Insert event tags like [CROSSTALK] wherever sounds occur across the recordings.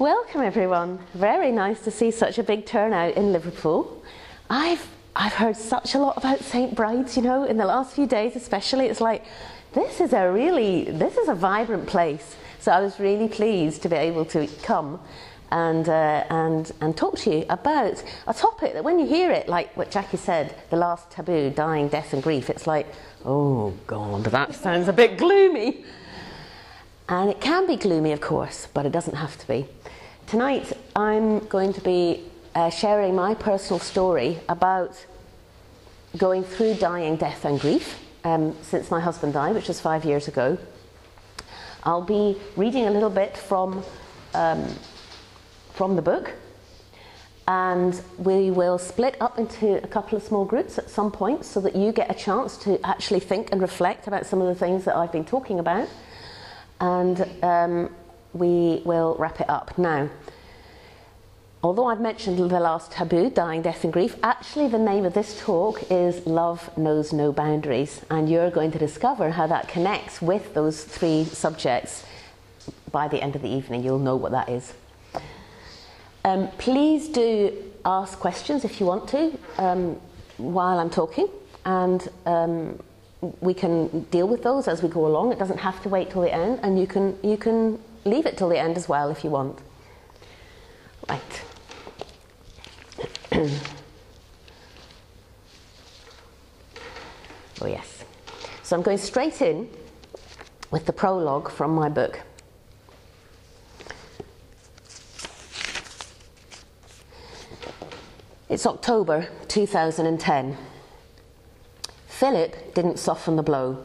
Welcome everyone. Very nice to see such a big turnout in Liverpool. I've I've heard such a lot about St Bride's, you know, in the last few days especially. It's like this is a really this is a vibrant place. So I was really pleased to be able to come and, uh, and, and talk to you about a topic that when you hear it, like what Jackie said, the last taboo, dying, death and grief, it's like, oh God, that sounds a bit gloomy. And it can be gloomy, of course, but it doesn't have to be. Tonight, I'm going to be uh, sharing my personal story about going through dying, death, and grief um, since my husband died, which was five years ago. I'll be reading a little bit from, um, from the book, and we will split up into a couple of small groups at some point so that you get a chance to actually think and reflect about some of the things that I've been talking about. And um, we will wrap it up. Now, although I've mentioned the last taboo, dying, death, and grief, actually the name of this talk is Love Knows No Boundaries, and you're going to discover how that connects with those three subjects by the end of the evening. You'll know what that is. Um, please do ask questions if you want to um, while I'm talking, and um, we can deal with those as we go along. It doesn't have to wait till the end, and you can you can leave it till the end as well if you want. Right. [CLEARS THROAT] oh, yes. So I'm going straight in with the prologue from my book. It's October 2010. Philip didn't soften the blow.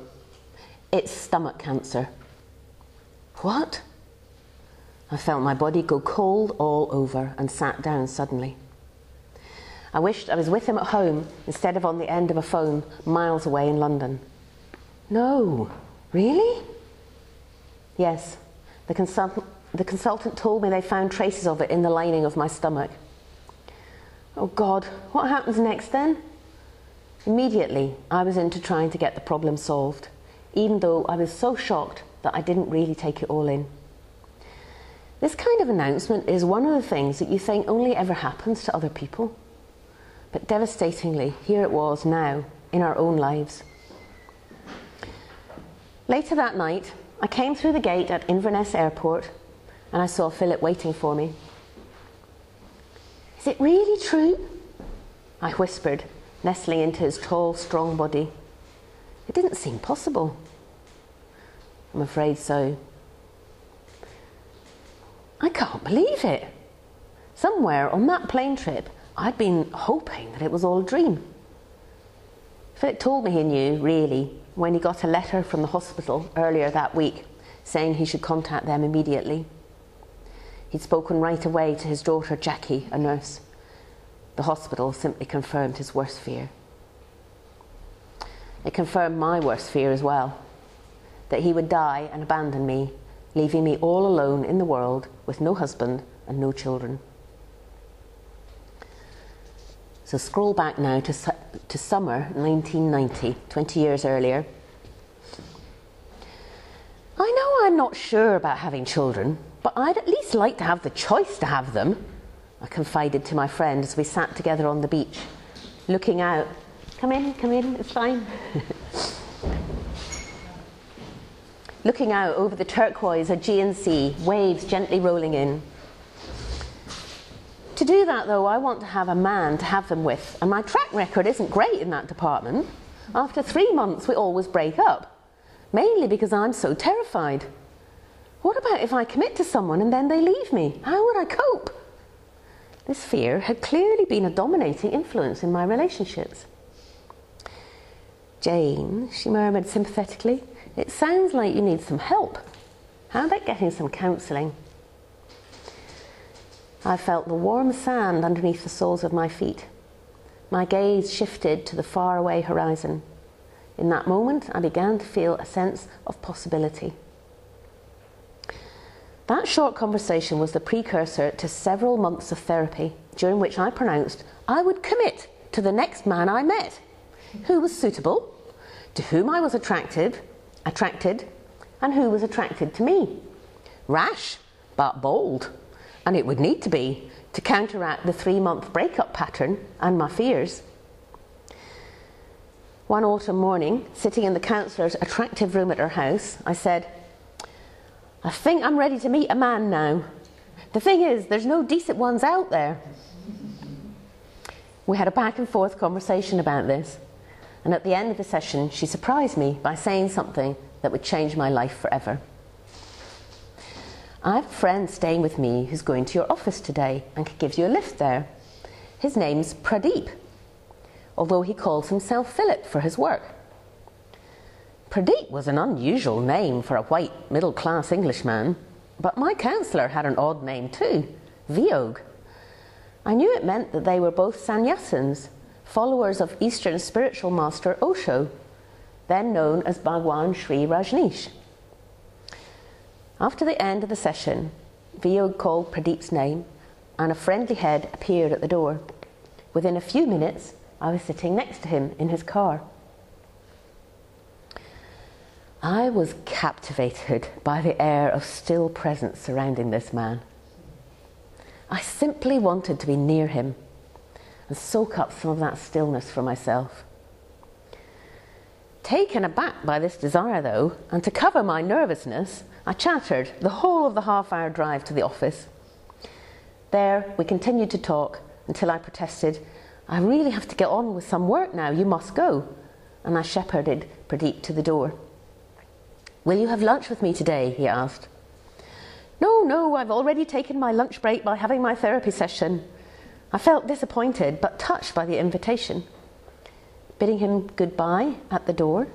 It's stomach cancer. What? I felt my body go cold all over and sat down suddenly. I wished I was with him at home instead of on the end of a phone miles away in London. No, really? Yes, the consultant, the consultant told me they found traces of it in the lining of my stomach. Oh God, what happens next then? Immediately, I was into trying to get the problem solved, even though I was so shocked that I didn't really take it all in. This kind of announcement is one of the things that you think only ever happens to other people. But devastatingly, here it was now in our own lives. Later that night, I came through the gate at Inverness Airport and I saw Philip waiting for me. Is it really true? I whispered, nestling into his tall, strong body. It didn't seem possible. I'm afraid so. I can't believe it. Somewhere on that plane trip, I'd been hoping that it was all a dream. Philip told me he knew, really, when he got a letter from the hospital earlier that week saying he should contact them immediately. He'd spoken right away to his daughter Jackie, a nurse. The hospital simply confirmed his worst fear. It confirmed my worst fear as well that he would die and abandon me, leaving me all alone in the world with no husband and no children. So scroll back now to, to summer 1990, 20 years earlier. I know I'm not sure about having children, but I'd at least like to have the choice to have them, I confided to my friend as we sat together on the beach, looking out. Come in, come in, it's fine. [LAUGHS] looking out over the turquoise Aegean Sea, waves gently rolling in. To do that, though, I want to have a man to have them with, and my track record isn't great in that department. After three months, we always break up, mainly because I'm so terrified. What about if I commit to someone and then they leave me? How would I cope? This fear had clearly been a dominating influence in my relationships. Jane, she murmured sympathetically, it sounds like you need some help. How about getting some counselling? I felt the warm sand underneath the soles of my feet. My gaze shifted to the faraway horizon. In that moment, I began to feel a sense of possibility. That short conversation was the precursor to several months of therapy, during which I pronounced I would commit to the next man I met, who was suitable, to whom I was attractive, attracted and who was attracted to me. Rash, but bold. and it would need to be to counteract the three month breakup pattern and my fears. One autumn morning, sitting in the counsellor's attractive room at her house, I said, I think I'm ready to meet a man now. The thing is, there's no decent ones out there. We had a back and forth conversation about this, and at the end of the session, she surprised me by saying something that would change my life forever. I have a friend staying with me who's going to your office today and could give you a lift there. His name's Pradeep although he calls himself Philip for his work. Pradeep was an unusual name for a white middle class Englishman, but my counsellor had an odd name too Viog. I knew it meant that they were both sannyasins, followers of Eastern spiritual master Osho, then known as Bhagwan Shree Rajneesh. After the end of the session, Viog called Pradeep's name and a friendly head appeared at the door. Within a few minutes, I was sitting next to him in his car. I was captivated by the air of still presence surrounding this man. I simply wanted to be near him and soak up some of that stillness for myself. Taken aback by this desire, though, and to cover my nervousness, I chattered the whole of the half hour drive to the office. There, we continued to talk until I protested I really have to get on with some work now. You must go. And I shepherded Pradeep to the door. Will you have lunch with me today? he asked. No, no, I've already taken my lunch break by having my therapy session. I felt disappointed but touched by the invitation. Bidding him goodbye at the door,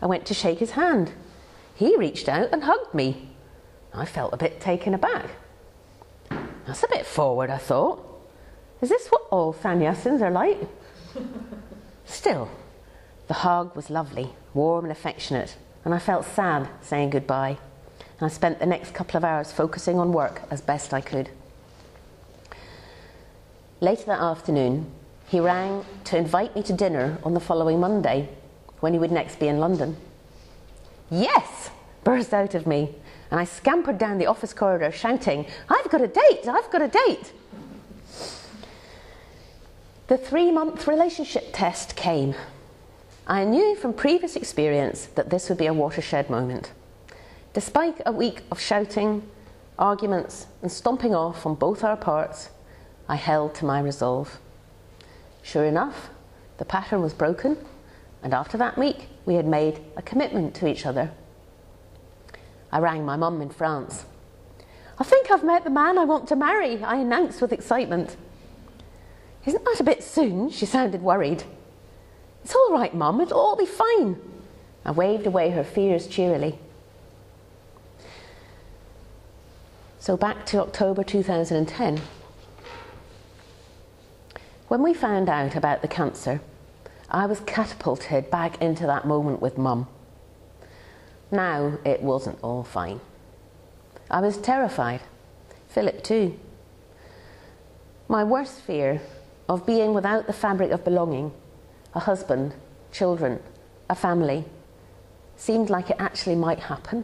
I went to shake his hand. He reached out and hugged me. I felt a bit taken aback. That's a bit forward, I thought. Is this what all sannyasins are like? [LAUGHS] Still, the hug was lovely, warm and affectionate, and I felt sad saying goodbye. And I spent the next couple of hours focusing on work as best I could. Later that afternoon, he rang to invite me to dinner on the following Monday, when he would next be in London. Yes! burst out of me, and I scampered down the office corridor shouting, I've got a date! I've got a date! The three month relationship test came. I knew from previous experience that this would be a watershed moment. Despite a week of shouting, arguments, and stomping off on both our parts, I held to my resolve. Sure enough, the pattern was broken, and after that week, we had made a commitment to each other. I rang my mum in France. I think I've met the man I want to marry, I announced with excitement. Isn't that a bit soon? She sounded worried. It's all right, Mum, it'll all be fine. I waved away her fears cheerily. So back to October 2010. When we found out about the cancer, I was catapulted back into that moment with Mum. Now it wasn't all fine. I was terrified. Philip too. My worst fear of being without the fabric of belonging, a husband, children, a family, seemed like it actually might happen.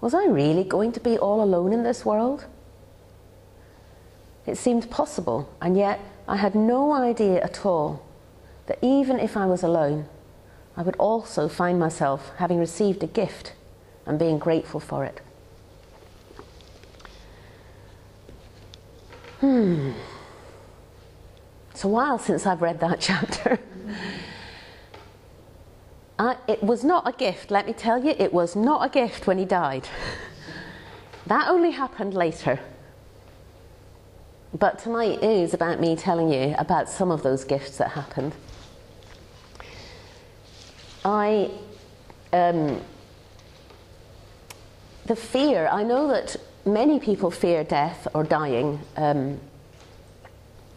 Was I really going to be all alone in this world? It seemed possible, and yet I had no idea at all that even if I was alone, I would also find myself having received a gift and being grateful for it. Hmm. It's a while since I've read that [LAUGHS] chapter. I, it was not a gift, let me tell you, it was not a gift when he died. [LAUGHS] that only happened later. But tonight is about me telling you about some of those gifts that happened. I, um, the fear, I know that many people fear death or dying. Um,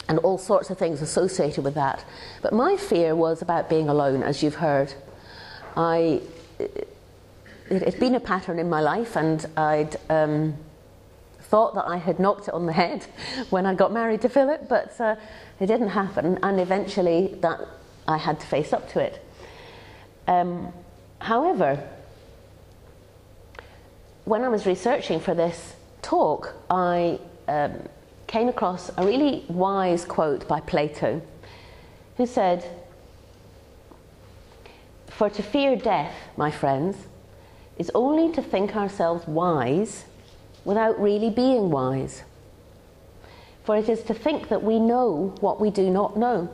and all sorts of things associated with that. But my fear was about being alone, as you've heard. I, it had been a pattern in my life, and I'd um, thought that I had knocked it on the head [LAUGHS] when I got married to Philip, but uh, it didn't happen, and eventually that I had to face up to it. Um, however, when I was researching for this talk, I um, came across a really wise quote by Plato, who said, For to fear death, my friends, is only to think ourselves wise without really being wise. For it is to think that we know what we do not know.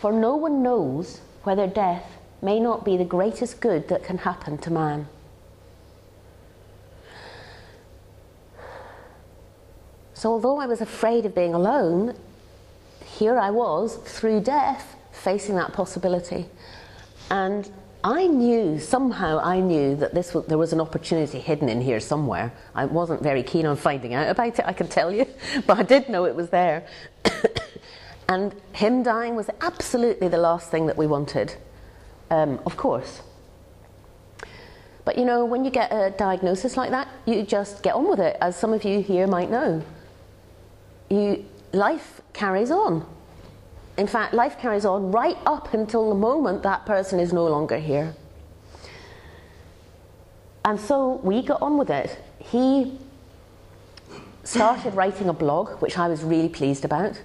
For no one knows whether death may not be the greatest good that can happen to man. So, although I was afraid of being alone, here I was through death facing that possibility. And I knew, somehow I knew that this was, there was an opportunity hidden in here somewhere. I wasn't very keen on finding out about it, I can tell you, [LAUGHS] but I did know it was there. [COUGHS] and him dying was absolutely the last thing that we wanted, um, of course. But you know, when you get a diagnosis like that, you just get on with it, as some of you here might know you, life carries on. In fact, life carries on right up until the moment that person is no longer here. And so we got on with it. He started writing a blog, which I was really pleased about,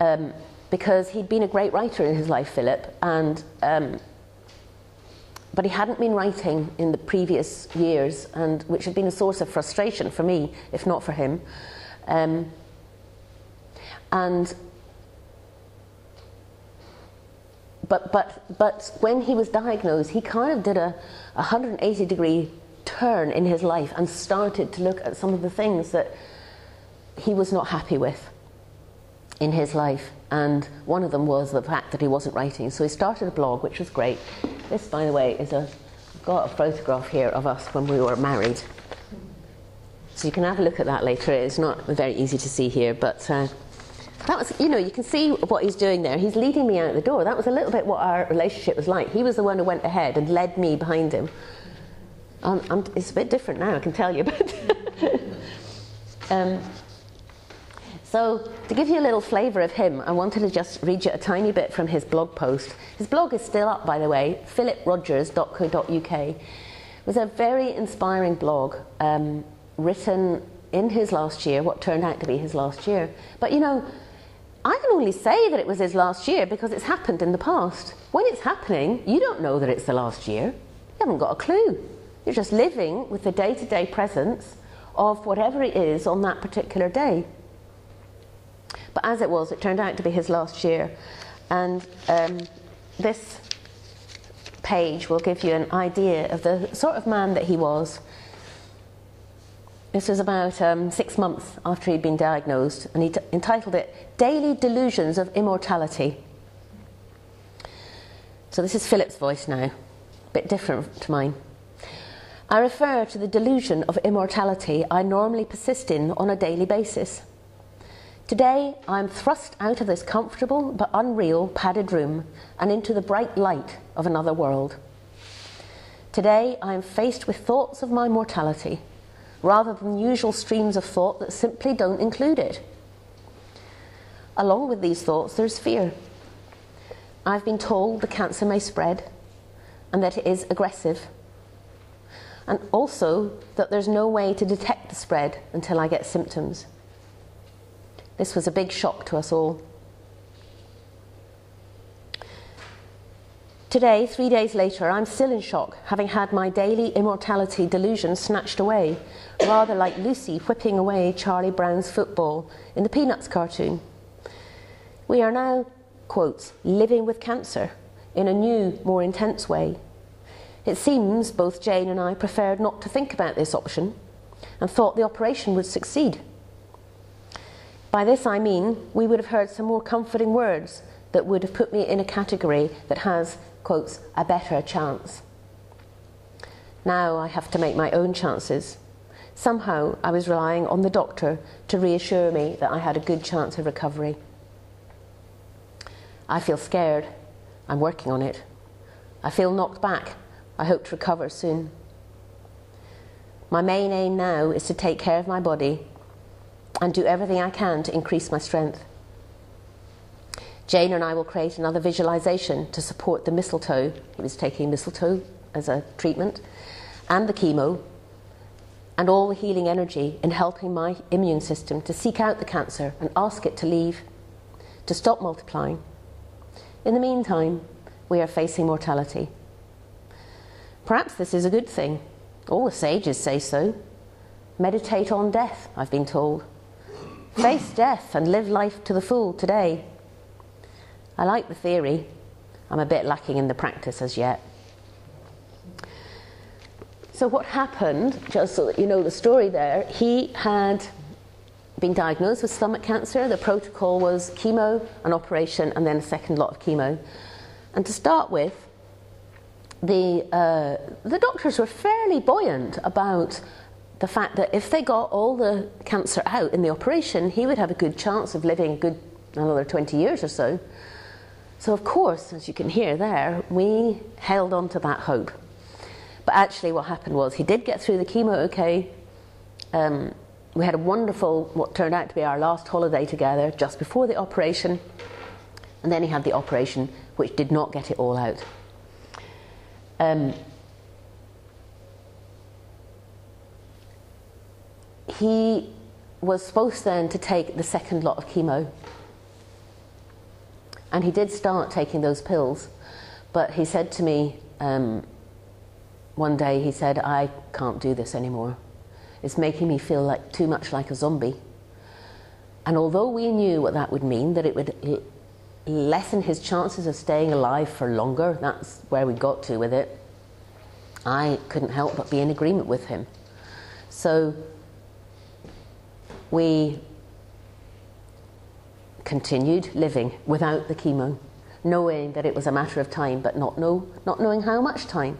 um, because he'd been a great writer in his life, Philip, and um, but he hadn't been writing in the previous years, and which had been a source of frustration for me, if not for him. Um, and but but but when he was diagnosed, he kind of did a 180 degree turn in his life and started to look at some of the things that he was not happy with in his life. And one of them was the fact that he wasn't writing. So he started a blog, which was great. This, by the way, is a got a photograph here of us when we were married. So you can have a look at that later. It's not very easy to see here, but. Uh, that was, you know, you can see what he's doing there. He's leading me out the door. That was a little bit what our relationship was like. He was the one who went ahead and led me behind him. Um, I'm, it's a bit different now, I can tell you. [LAUGHS] But um, so, to give you a little flavour of him, I wanted to just read you a tiny bit from his blog post. His blog is still up, by the way, philiprogers.co.uk. It was a very inspiring blog um, written in his last year, what turned out to be his last year. But you know, I can only say that it was his last year because it's happened in the past. When it's happening, you don't know that it's the last year. You haven't got a clue. You're just living with the day to day presence of whatever it is on that particular day. But as it was, it turned out to be his last year. And um, this page will give you an idea of the sort of man that he was this was about um, six months after he'd been diagnosed, and he entitled it Daily Delusions of Immortality. So this is Philip's voice now, a bit different to mine. I refer to the delusion of immortality I normally persist in on a daily basis. Today, I am thrust out of this comfortable but unreal padded room and into the bright light of another world. Today, I am faced with thoughts of my mortality rather than usual streams of thought that simply don't include it. Along with these thoughts, there's fear. I've been told the cancer may spread and that it is aggressive, and also that there's no way to detect the spread until I get symptoms. This was a big shock to us all. Today, three days later, I'm still in shock, having had my daily immortality delusion snatched away, rather like Lucy whipping away Charlie Brown's football in the Peanuts cartoon. We are now, quotes, living with cancer in a new, more intense way. It seems both Jane and I preferred not to think about this option and thought the operation would succeed. By this I mean we would have heard some more comforting words that would have put me in a category that has quotes, a better chance. Now I have to make my own chances. Somehow I was relying on the doctor to reassure me that I had a good chance of recovery. I feel scared. I'm working on it. I feel knocked back. I hope to recover soon. My main aim now is to take care of my body and do everything I can to increase my strength. Jane and I will create another visualization to support the mistletoe. He was taking mistletoe as a treatment and the chemo. And all the healing energy in helping my immune system to seek out the cancer and ask it to leave, to stop multiplying. In the meantime, we are facing mortality. Perhaps this is a good thing. All the sages say so. Meditate on death, I've been told. Face death and live life to the full today. I like the theory. I'm a bit lacking in the practice as yet. So, what happened, just so that you know the story there, he had been diagnosed with stomach cancer. The protocol was chemo, an operation, and then a second lot of chemo. And to start with, the, uh, the doctors were fairly buoyant about the fact that if they got all the cancer out in the operation, he would have a good chance of living good another 20 years or so. So, of course, as you can hear there, we held on to that hope. But actually, what happened was he did get through the chemo okay. Um, we had a wonderful, what turned out to be our last holiday together just before the operation. And then he had the operation, which did not get it all out. Um, he was supposed then to take the second lot of chemo. And he did start taking those pills, but he said to me, um, one day he said, I can't do this anymore. It's making me feel like too much like a zombie. And although we knew what that would mean, that it would lessen his chances of staying alive for longer, that's where we got to with it, I couldn't help but be in agreement with him. So we continued living without the chemo, knowing that it was a matter of time, but not, know, not knowing how much time.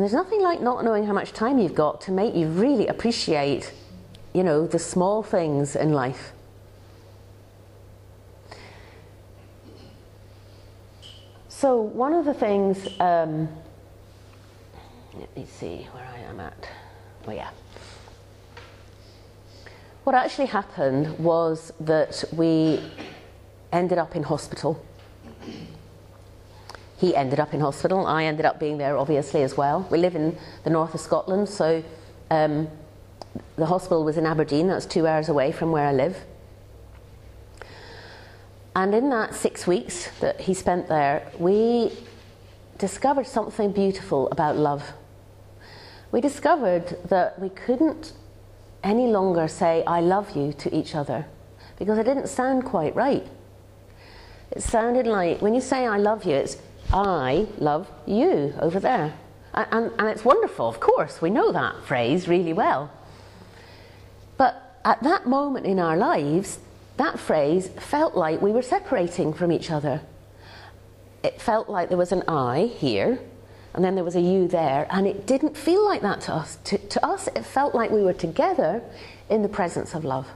There's nothing like not knowing how much time you've got to make you really appreciate, you know, the small things in life. So, one of the things, um, let me see where I am at. Oh, yeah. What actually happened was that we ended up in hospital he ended up in hospital. I ended up being there, obviously, as well. We live in the north of Scotland, so um, the hospital was in Aberdeen, that's two hours away from where I live. And in that six weeks that he spent there, we discovered something beautiful about love. We discovered that we couldn't any longer say, I love you to each other, because it didn't sound quite right. It sounded like, when you say I love you, it's I love you over there. And, and, and, it's wonderful, of course, we know that phrase really well. But at that moment in our lives, that phrase felt like we were separating from each other. It felt like there was an I here, and then there was a you there, and it didn't feel like that to us. To, to us, it felt like we were together in the presence of love.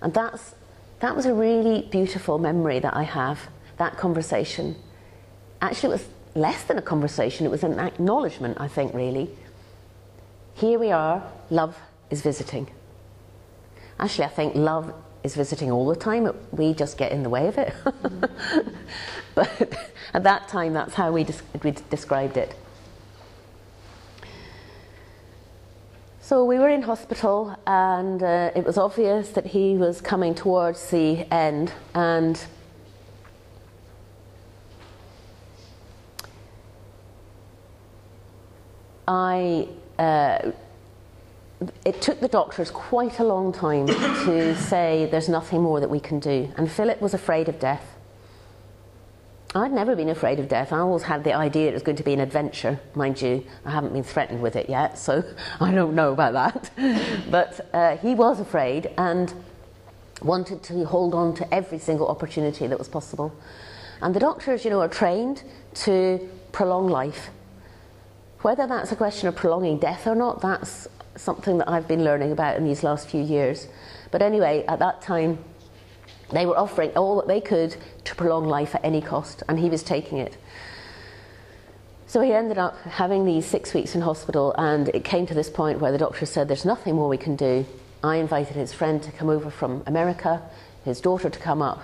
And that's, that was a really beautiful memory that I have, that conversation actually, it was less than a conversation, it was an acknowledgement, I think, really. Here we are, love is visiting. Actually, I think love is visiting all the time, we just get in the way of it. [LAUGHS] but at that time, that's how we, we described it. So we were in hospital, and uh, it was obvious that he was coming towards the end, and I, uh, it took the doctors quite a long time [COUGHS] to say there's nothing more that we can do. And Philip was afraid of death. I'd never been afraid of death. I always had the idea it was going to be an adventure, mind you. I haven't been threatened with it yet, so [LAUGHS] I don't know about that. [LAUGHS] but uh, he was afraid and wanted to hold on to every single opportunity that was possible. And the doctors, you know, are trained to prolong life. Whether that's a question of prolonging death or not, that's something that I've been learning about in these last few years. But anyway, at that time, they were offering all that they could to prolong life at any cost, and he was taking it. So he ended up having these six weeks in hospital, and it came to this point where the doctor said, There's nothing more we can do. I invited his friend to come over from America, his daughter to come up.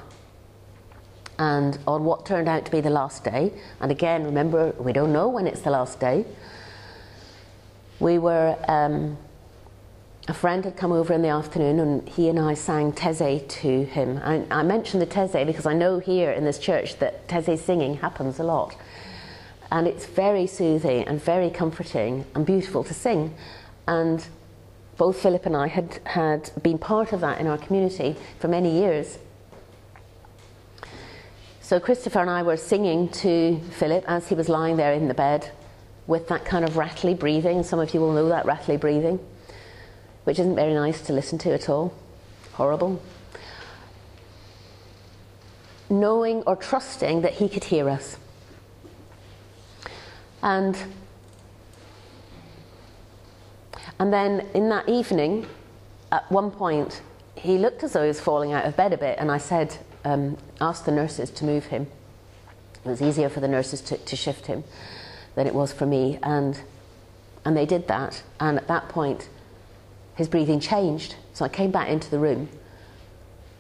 And on what turned out to be the last day, and again, remember, we don't know when it's the last day, we were, um, a friend had come over in the afternoon and he and I sang Taizé to him. I, I mentioned the Taizé because I know here in this church that Taizé singing happens a lot. And it's very soothing and very comforting and beautiful to sing. And both Philip and I had, had been part of that in our community for many years. So Christopher and I were singing to Philip as he was lying there in the bed with that kind of rattly breathing. Some of you will know that rattly breathing, which isn't very nice to listen to at all. Horrible. Knowing or trusting that he could hear us. And and then in that evening, at one point, he looked as though he was falling out of bed a bit, and I said, um, asked the nurses to move him. It was easier for the nurses to, to shift him than it was for me, and and they did that. And at that point, his breathing changed. So I came back into the room,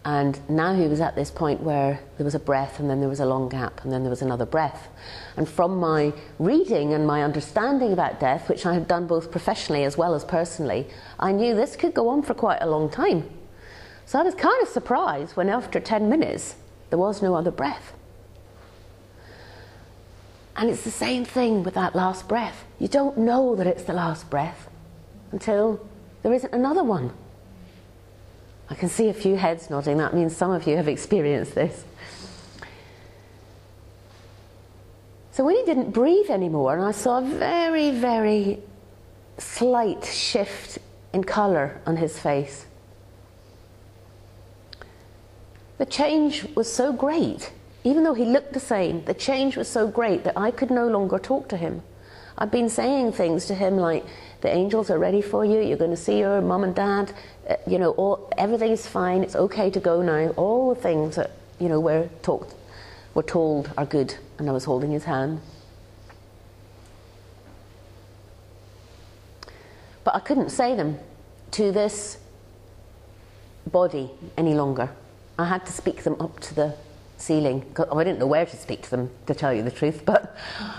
and now he was at this point where there was a breath, and then there was a long gap, and then there was another breath. And from my reading and my understanding about death, which I had done both professionally as well as personally, I knew this could go on for quite a long time. So I was kind of surprised when after 10 minutes there was no other breath. And it's the same thing with that last breath. You don't know that it's the last breath until there isn't another one. I can see a few heads nodding. That means some of you have experienced this. So when he didn't breathe anymore, and I saw a very, very slight shift in colour on his face, the change was so great. Even though he looked the same, the change was so great that I could no longer talk to him. I'd been saying things to him like, the angels are ready for you, you're going to see your mum and dad, uh, you know, all, everything's fine, it's okay to go now. All the things that, you know, we're, talked, we're told are good. And I was holding his hand. But I couldn't say them to this body any longer. I had to speak them up to the ceiling. I didn't know where to speak to them, to tell you the truth, but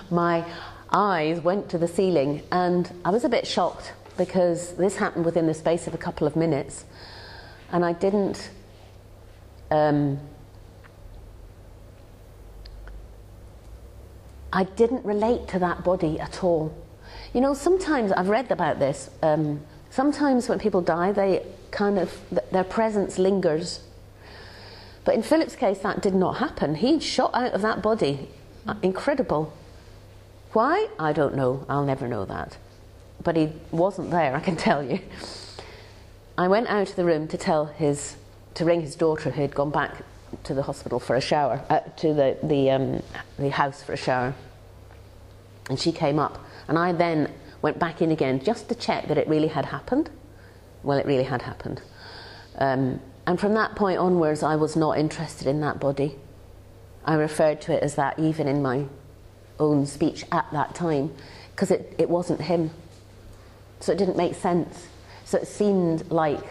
my eyes went to the ceiling and I was a bit shocked because this happened within the space of a couple of minutes and I didn't um, I didn't relate to that body at all. You know, sometimes I've read about this. Um, sometimes when people die, they kind of their presence lingers. But in Philip's case, that did not happen. He shot out of that body. Incredible. Why? I don't know. I'll never know that. But he wasn't there, I can tell you. I went out of the room to tell his, to ring his daughter who had gone back to the hospital for a shower, uh, to the, the, um, the house for a shower. And she came up. And I then went back in again just to check that it really had happened. Well, it really had happened. Um, and from that point onwards, I was not interested in that body. I referred to it as that even in my own speech at that time because it, it wasn't him. So it didn't make sense. So it seemed like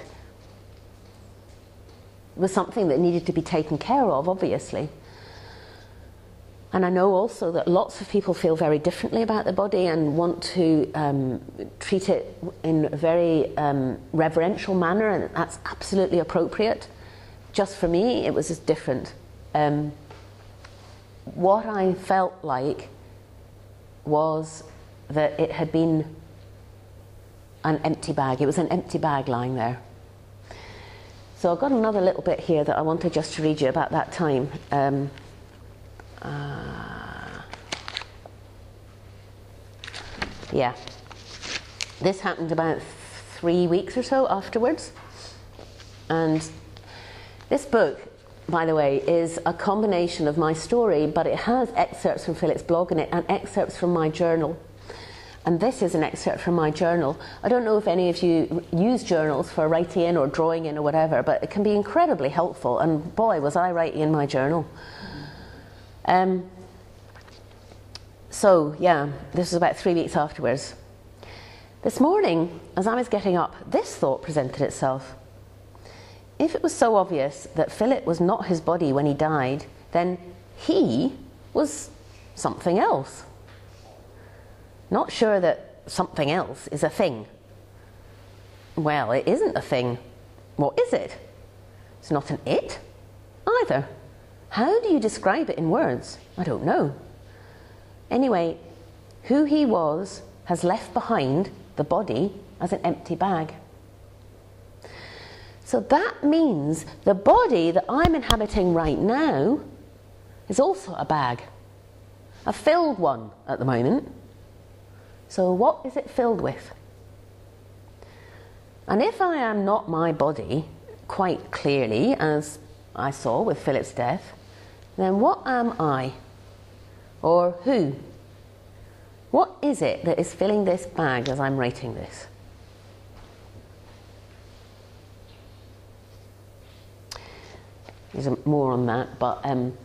it was something that needed to be taken care of, obviously. And I know also that lots of people feel very differently about the body and want to um, treat it in a very um, reverential manner, and that's absolutely appropriate. Just for me, it was just different. Um, what I felt like was that it had been an empty bag. It was an empty bag lying there. So I've got another little bit here that I wanted just to read you about that time. Uh, yeah. This happened about three weeks or so afterwards. And this book by the way, is a combination of my story, but it has excerpts from Philip's blog in it and excerpts from my journal. And this is an excerpt from my journal. I don't know if any of you use journals for writing in or drawing in or whatever, but it can be incredibly helpful. And boy, was I writing in my journal. Um, so, yeah, this was about three weeks afterwards. This morning, as I was getting up, this thought presented itself. If it was so obvious that Philip was not his body when he died, then he was something else. Not sure that something else is a thing. Well, it isn't a thing. What is it? It's not an it either. How do you describe it in words? I don't know. Anyway, who he was has left behind the body as an empty bag. So that means the body that I'm inhabiting right now is also a bag, a filled one at the moment. So, what is it filled with? And if I am not my body, quite clearly, as I saw with Philip's death, then what am I? Or who? What is it that is filling this bag as I'm writing this? There's more on that, but um,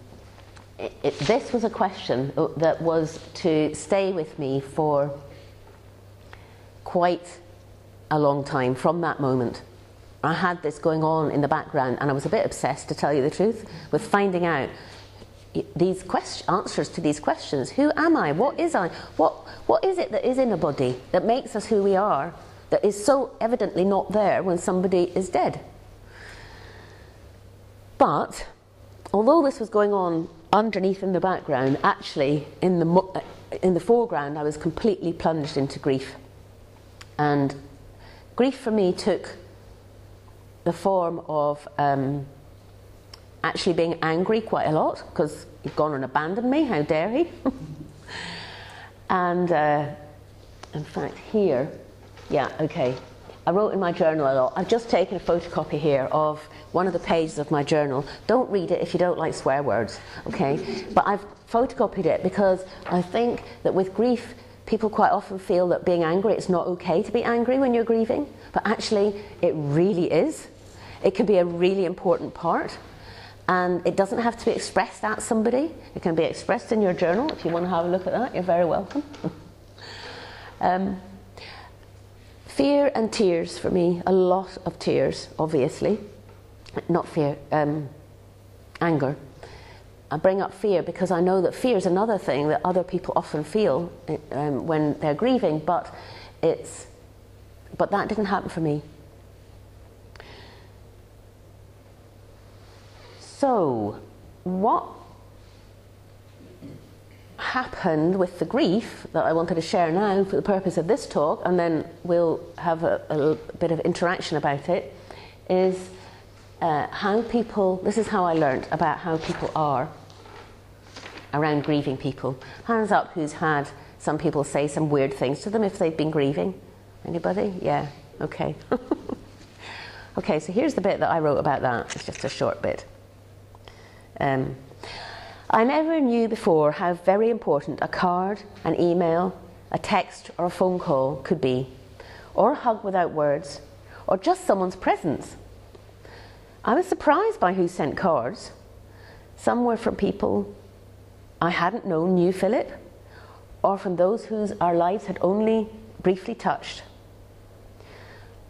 it, it, this was a question that was to stay with me for quite a long time from that moment. I had this going on in the background, and I was a bit obsessed, to tell you the truth, with finding out these quest- answers to these questions. Who am I? What is I? What, what is it that is in a body that makes us who we are, that is so evidently not there when somebody is dead? But although this was going on underneath in the background, actually in the, uh, in the foreground, I was completely plunged into grief. And grief for me took the form of um, actually being angry quite a lot because he'd gone and abandoned me. How dare he? [LAUGHS] and uh, in fact, here, yeah, okay. I wrote in my journal a lot. I've just taken a photocopy here of one of the pages of my journal. Don't read it if you don't like swear words, okay? But I've photocopied it because I think that with grief, people quite often feel that being angry, it's not okay to be angry when you're grieving, but actually, it really is. It can be a really important part. And it doesn't have to be expressed at somebody. It can be expressed in your journal. If you want to have a look at that, you're very welcome. [LAUGHS] um, fear and tears for me, a lot of tears, obviously. Not fear, um, anger. I bring up fear because I know that fear is another thing that other people often feel um, when they're grieving, but it's but that didn't happen for me. So, what happened with the grief that I wanted to share now for the purpose of this talk, and then we'll have a, a bit of interaction about it, is uh, how people, this is how I learned about how people are around grieving people. Hands up who's had some people say some weird things to them if they've been grieving. Anybody? Yeah, okay. [LAUGHS] okay, so here's the bit that I wrote about that. It's just a short bit. Um, I never knew before how very important a card, an email, a text, or a phone call could be, or a hug without words, or just someone's presence. I was surprised by who sent cards. Some were from people I hadn't known knew Philip, or from those whose our lives had only briefly touched.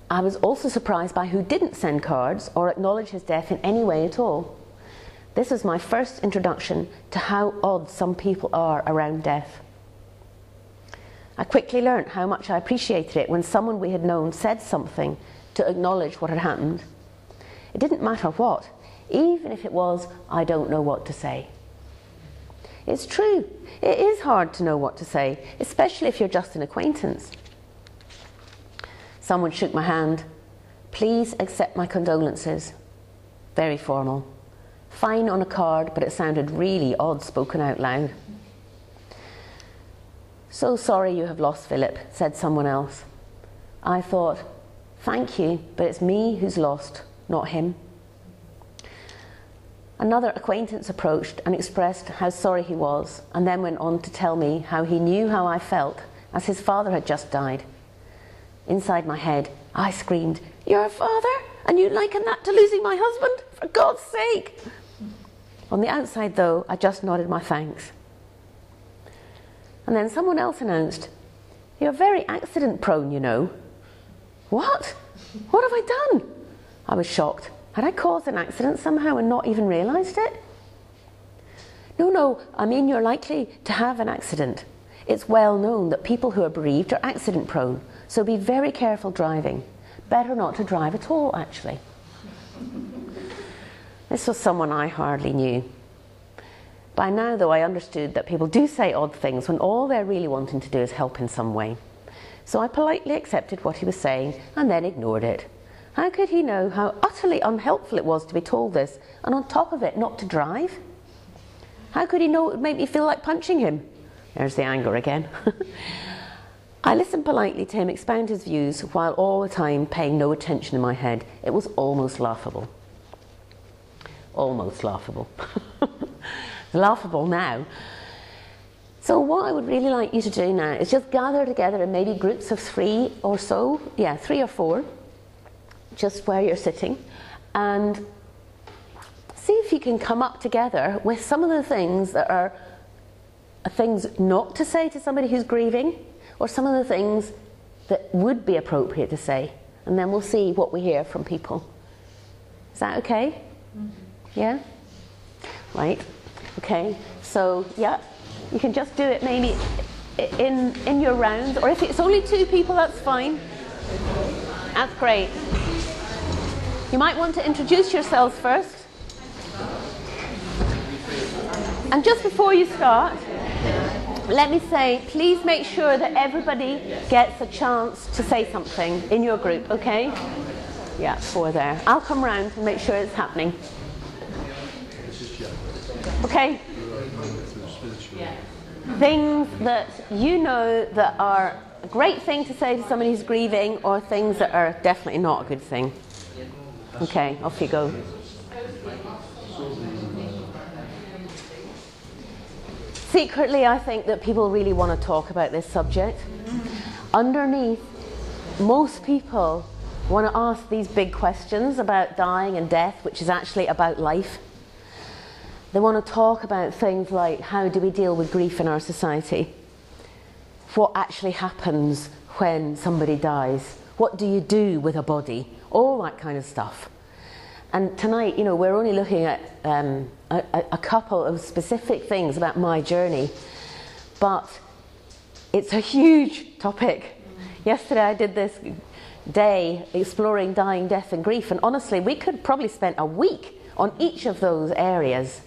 I was also surprised by who didn't send cards or acknowledge his death in any way at all. This was my first introduction to how odd some people are around death. I quickly learnt how much I appreciated it when someone we had known said something to acknowledge what had happened. It didn't matter what, even if it was, I don't know what to say. It's true, it is hard to know what to say, especially if you're just an acquaintance. Someone shook my hand. Please accept my condolences. Very formal. Fine on a card, but it sounded really odd spoken out loud. So sorry you have lost Philip, said someone else. I thought, thank you, but it's me who's lost, not him. Another acquaintance approached and expressed how sorry he was, and then went on to tell me how he knew how I felt, as his father had just died. Inside my head, I screamed, Your father? And you liken that to losing my husband? For God's sake! On the outside, though, I just nodded my thanks. And then someone else announced, You're very accident prone, you know. What? What have I done? I was shocked. Had I caused an accident somehow and not even realised it? No, no, I mean you're likely to have an accident. it's well known that people who are bereaved are accident prone. So be very careful driving. Better not to drive at all, actually. This was someone I hardly knew. By now, though, I understood that people do say odd things when all they're really wanting to do is help in some way. So I politely accepted what he was saying and then ignored it. How could he know how utterly unhelpful it was to be told this, and on top of it, not to drive? How could he know it would make me feel like punching him? There's the anger again. [LAUGHS] I listened politely to him expound his views while all the time paying no attention in my head. It was almost laughable. Almost laughable. [LAUGHS] laughable now. So, what I would really like you to do now is just gather together in maybe groups of three or so, yeah, three or four, just where you're sitting, and see if you can come up together with some of the things that are things not to say to somebody who's grieving, or some of the things that would be appropriate to say. And then we'll see what we hear from people. Is that okay? Mm-hmm. Yeah? Right. Okay. So, yeah, you can just do it maybe in, in your round, or if it's only two people, that's fine. That's great. You might want to introduce yourselves first. And just before you start, let me say, please make sure that everybody gets a chance to say something in your group, okay? Yeah, four there. I'll come round and make sure it's happening. Okay? Things that you know that are a great thing to say to somebody who's grieving, or things that are definitely not a good thing. Okay, off you go. Secretly, I think that people really want to talk about this subject. Underneath, most people want to ask these big questions about dying and death, which is actually about life. They want to talk about things like how do we deal with grief in our society? What actually happens when somebody dies? What do you do with a body? All that kind of stuff. And tonight, you know, we're only looking at um, a, a couple of specific things about my journey, but it's a huge topic. Yesterday, I did this day exploring dying, death, and grief, and honestly, we could probably spend a week on each of those areas,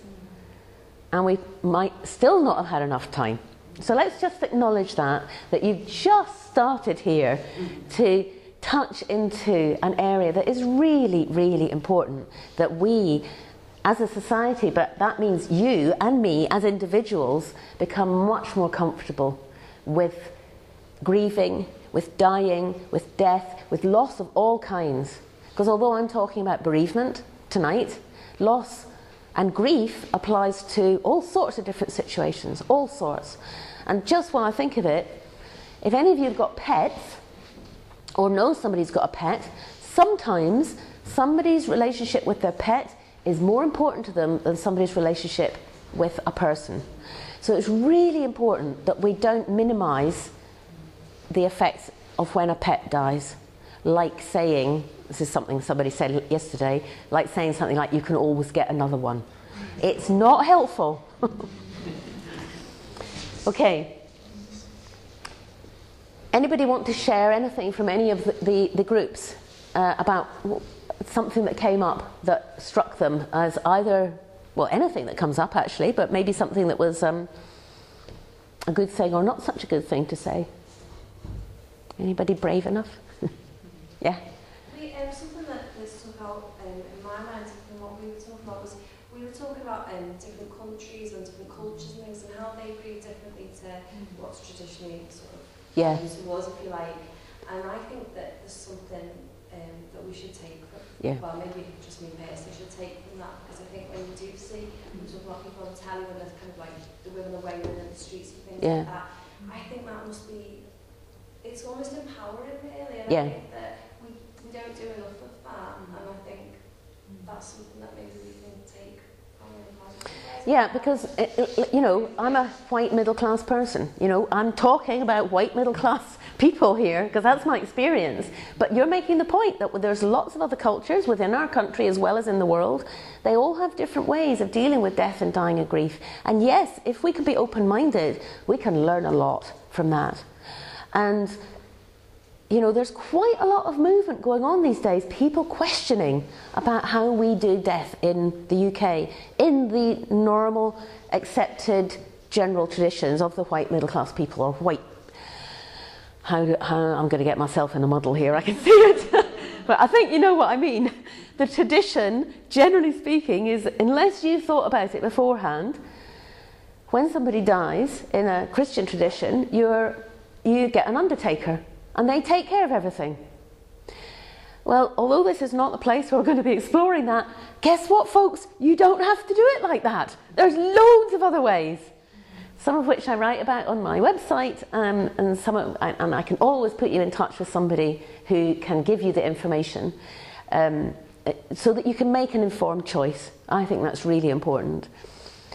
and we might still not have had enough time. So let's just acknowledge that, that you've just started here to touch into an area that is really, really important that we as a society, but that means you and me as individuals become much more comfortable with grieving, with dying, with death, with loss of all kinds. Because although I'm talking about bereavement tonight, loss and grief applies to all sorts of different situations, all sorts. And just when I think of it, if any of you have got pets, or know somebody's got a pet, sometimes somebody's relationship with their pet is more important to them than somebody's relationship with a person. So it's really important that we don't minimize the effects of when a pet dies. Like saying, this is something somebody said yesterday, like saying something like, you can always get another one. It's not helpful. [LAUGHS] okay, Anybody want to share anything from any of the, the, the groups uh, about something that came up that struck them as either, well, anything that comes up actually, but maybe something that was um, a good thing or not such a good thing to say? Anybody brave enough? Yeah? We, um, something that this took out um, in my mind from what we were talking about was we were talking about um, different countries and different cultures and things and how they grieve differently to what's traditionally sort of yeah. was, if you like. And I think that there's something um, that we should take from, yeah. well, maybe just me personally should take from that because I think when you do see mm. talk about people on telly when there's kind of like the women are wailing in the streets and things yeah. like that, I think that must be, it's almost empowering really. And yeah. I think that we, don't do enough of that. Mm. And I think that's something that maybe we can take Yeah, because, you know, I'm a white middle class person. You know, I'm talking about white middle class [LAUGHS] people here because that's my experience. But you're making the point that there's lots of other cultures within our country as well as in the world. They all have different ways of dealing with death and dying and grief. And yes, if we can be open minded, we can learn a lot from that. And you know, there's quite a lot of movement going on these days, people questioning about how we do death in the UK, in the normal, accepted general traditions of the white middle class people or white. How, how I'm going to get myself in a muddle here, I can see it. [LAUGHS] but I think you know what I mean. The tradition, generally speaking, is unless you've thought about it beforehand, when somebody dies in a Christian tradition, you're, you get an undertaker and they take care of everything. Well, although this is not the place where we're going to be exploring that, guess what, folks? You don't have to do it like that. There's loads of other ways, some of which I write about on my website, um, and some of, and I can always put you in touch with somebody who can give you the information, um, so that you can make an informed choice. I think that's really important.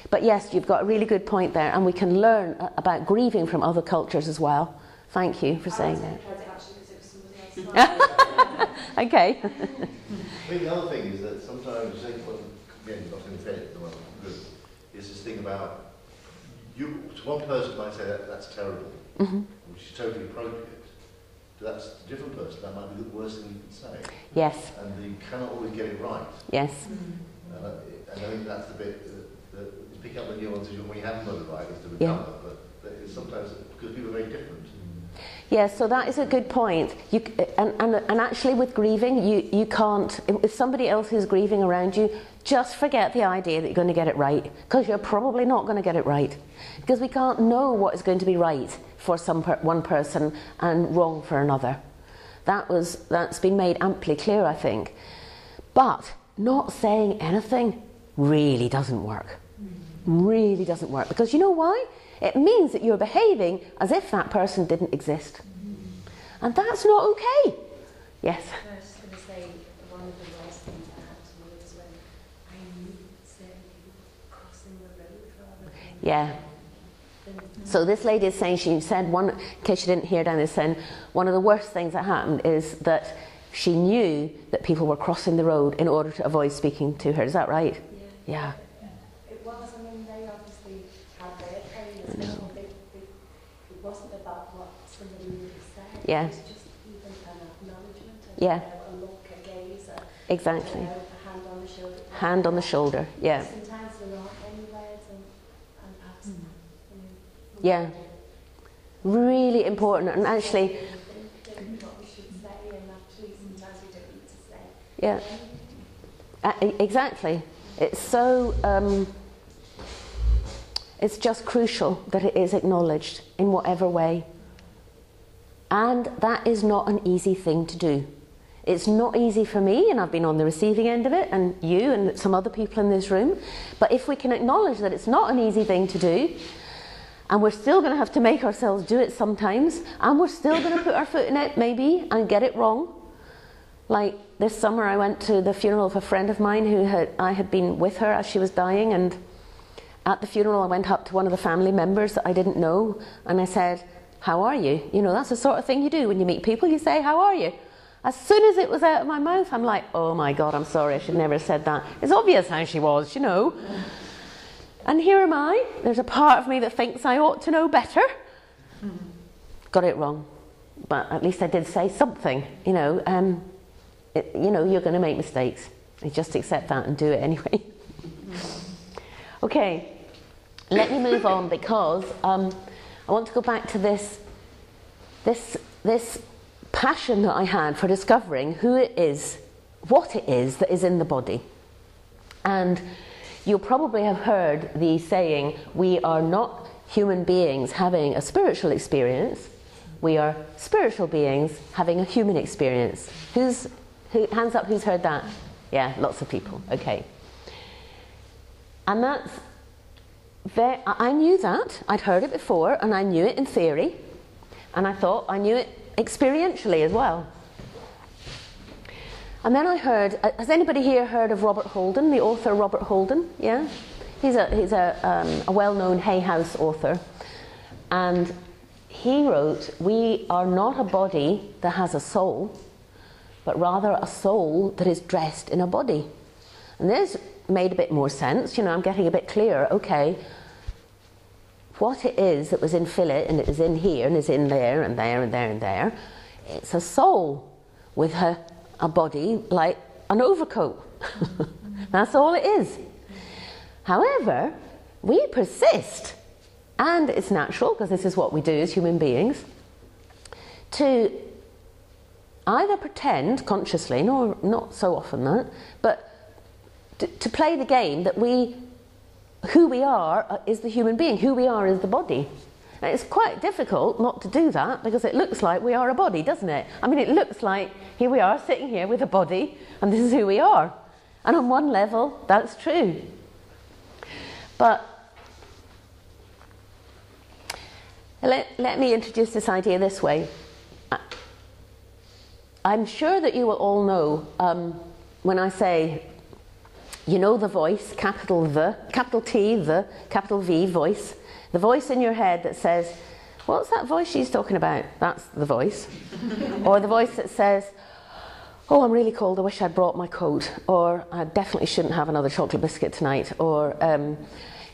But yes, you've got a really good point there, and we can learn about grieving from other cultures as well. Thank you for saying that. [LAUGHS] okay. I think the other thing is that sometimes, again, not in the at the moment, is this thing about you. To one person might say that, that's terrible, mm-hmm. which is totally appropriate. To that different person, that might be the worst thing you can say. Yes. And you cannot always get it right. Yes. Mm-hmm. And, I, and I think that's the bit that, that pick up the nuances when you haven't got it right is to recover. Yeah. But sometimes because people are very different. Yes, so that is a good point. You, and, and, and actually, with grieving, you, you can't, if somebody else is grieving around you, just forget the idea that you're going to get it right, because you're probably not going to get it right. Because we can't know what is going to be right for some per, one person and wrong for another. That was, that's been made amply clear, I think. But not saying anything really doesn't work. Really doesn't work. Because you know why? It means that you're behaving as if that person didn't exist. And that's not okay. Yes? I was going to say, one of the worst things that happened to me was when I knew certain people crossing the road rather than. Yeah. So this lady is saying, she said, one, in case you didn't hear down this saying, one of the worst things that happened is that she knew that people were crossing the road in order to avoid speaking to her. Is that right? Yeah. yeah. Yeah. It's just even an acknowledgement. Yeah. A look, a gaze, a, exactly. You know, a hand on the shoulder. Hand on the shoulder, yeah. Sometimes there aren't any words and, and perhaps, mm. you know, Yeah. Really important and actually... Yeah. Uh, exactly. It's so... Um, it's just crucial that it is acknowledged in whatever way. And that is not an easy thing to do. It's not easy for me, and I've been on the receiving end of it, and you and some other people in this room. But if we can acknowledge that it's not an easy thing to do, and we're still going to have to make ourselves do it sometimes, and we're still going to put our foot in it maybe and get it wrong. Like this summer, I went to the funeral of a friend of mine who had, I had been with her as she was dying, and at the funeral, I went up to one of the family members that I didn't know, and I said, how are you? You know, that's the sort of thing you do when you meet people. You say, How are you? As soon as it was out of my mouth, I'm like, Oh my God, I'm sorry, I should never have said that. It's obvious how she was, you know. And here am I. There's a part of me that thinks I ought to know better. Got it wrong. But at least I did say something, you know. Um, it, you know, you're going to make mistakes. You just accept that and do it anyway. [LAUGHS] okay, let me move on because. Um, I want to go back to this, this, this passion that I had for discovering who it is, what it is that is in the body. And you'll probably have heard the saying, we are not human beings having a spiritual experience, we are spiritual beings having a human experience. Who's, who, hands up who's heard that? Yeah, lots of people. Okay. And that's I knew that. I'd heard it before and I knew it in theory. And I thought I knew it experientially as well. And then I heard, uh, has anybody here heard of Robert Holden, the author Robert Holden? Yeah? He's a, he's a, um, a well known Hay House author. And he wrote, We are not a body that has a soul, but rather a soul that is dressed in a body. And this made a bit more sense. You know, I'm getting a bit clearer. Okay, what it is that was in Philip and it is in here and is in there and there and there and there, it's a soul with a, a body like an overcoat. [LAUGHS] That's all it is. However, we persist, and it's natural because this is what we do as human beings, to either pretend consciously, nor not so often that, but to, to play the game that we, who we are uh, is the human being, who we are is the body. It's quite difficult not to do that because it looks like we are a body, doesn't it? I mean, it looks like here we are sitting here with a body, and this is who we are. And on one level, that's true. But let, let me introduce this idea this way. I'm sure that you will all know um, when I say, you know the voice, capital the, capital T, the, capital V, voice, the voice in your head that says, What's that voice she's talking about? That's the voice. [LAUGHS] or the voice that says, oh, I'm really cold, I wish I'd brought my coat, or I definitely shouldn't have another chocolate biscuit tonight, or um,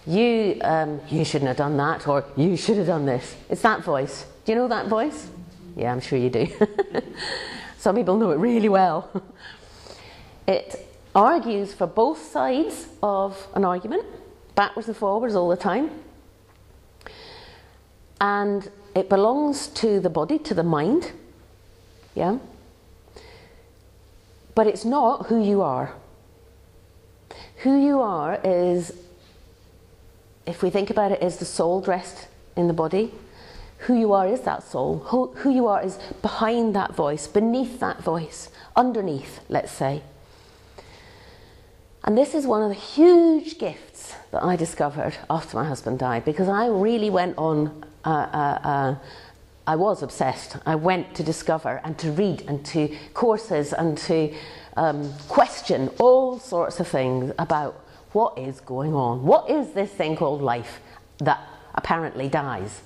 you, um, you shouldn't have done that, or you should have done this. It's that voice. Do you know that voice? Yeah, I'm sure you do. [LAUGHS] Some people know it really well. [LAUGHS] it argues for both sides of an argument, backwards and forwards all the time. And it belongs to the body, to the mind. Yeah? But it's not who you are. Who you are is, if we think about it, is the soul dressed in the body. Who you are is that soul. Who, who you are is behind that voice, beneath that voice, underneath, let's say. And this is one of the huge gifts that I discovered after my husband died because I really went on uh, uh, uh, I was obsessed. I went to discover and to read and to courses and to um, question all sorts of things about what is going on. What is this thing called life that apparently dies?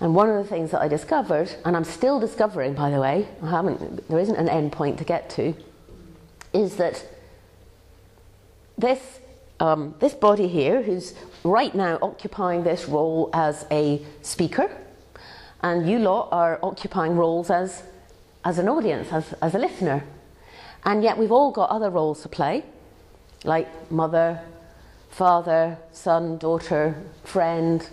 And one of the things that I discovered, and I'm still discovering, by the way, I haven't, there isn't an end point to get to, is that this, um, this body here, who's right now occupying this role as a speaker, and you lot are occupying roles as, as an audience, as, as a listener. And yet we've all got other roles to play, like mother, father, son, daughter, friend,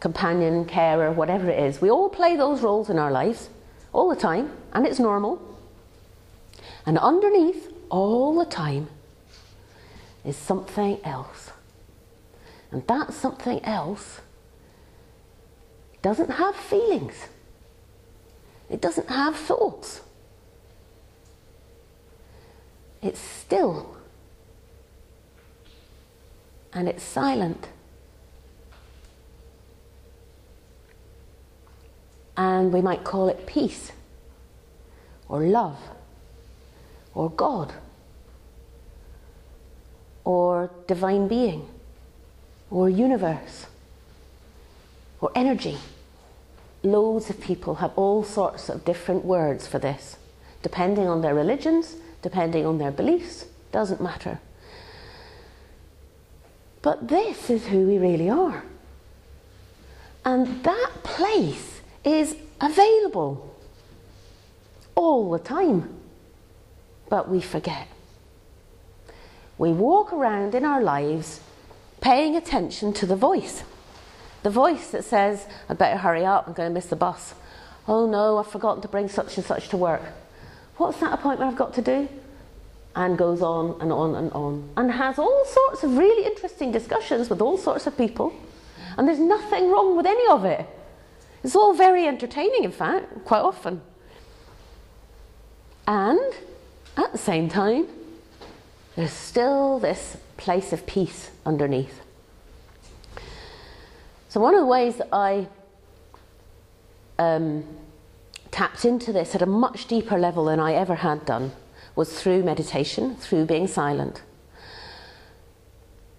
companion, carer, whatever it is. We all play those roles in our lives all the time, and it's normal. And underneath all the time is something else. And that something else doesn't have feelings, it doesn't have thoughts. It's still and it's silent. And we might call it peace or love or God or divine being or universe or energy. Loads of people have all sorts of different words for this, depending on their religions, depending on their beliefs, doesn't matter. But this is who we really are. And that place is available all the time. But we forget. We walk around in our lives paying attention to the voice. The voice that says, "I'd better hurry up, I'm going to miss the bus. Oh no, I've forgotten to bring such and such to work. What's that appointment I've got to do? And goes on and on and on. And has all sorts of really interesting discussions with all sorts of people. And there's nothing wrong with any of it. It's all very entertaining, in fact, quite often. And at the same time, there's still this place of peace underneath. So, one of the ways that I um, tapped into this at a much deeper level than I ever had done was through meditation, through being silent.